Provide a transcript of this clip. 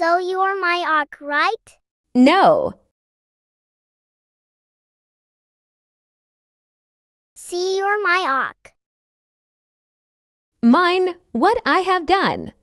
So you're my ark, right? No. See, you're my ark. Mine, what I have done.